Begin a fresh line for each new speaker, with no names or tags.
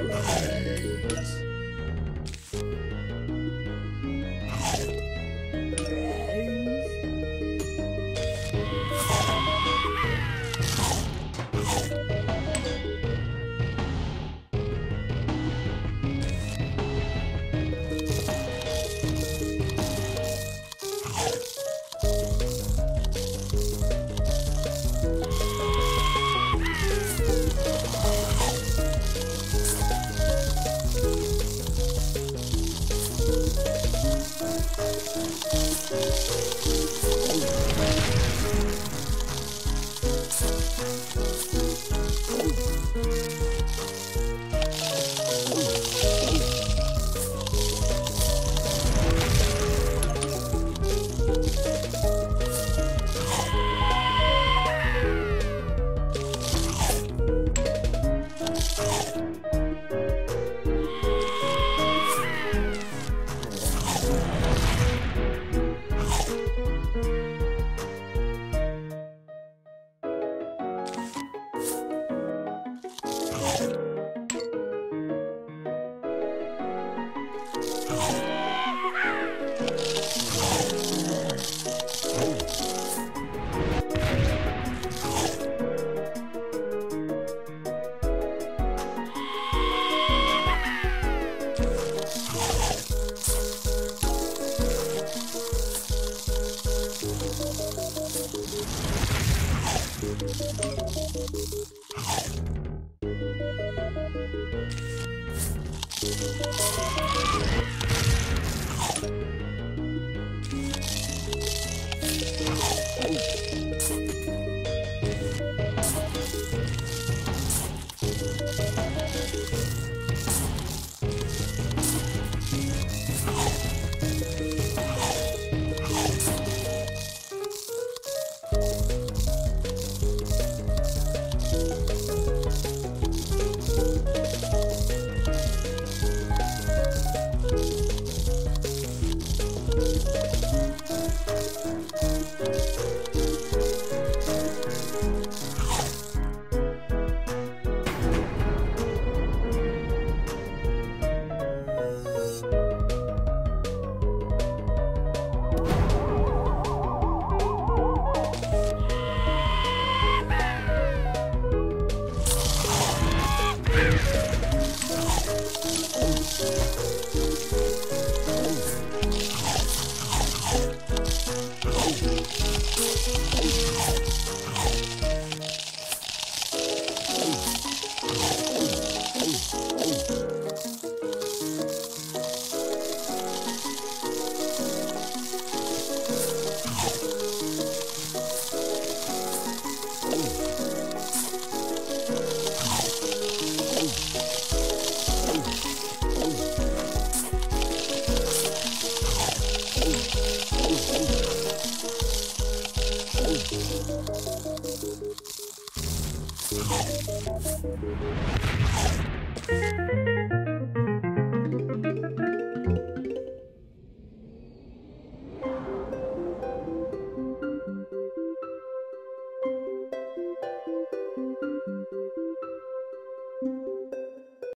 Bye. Thank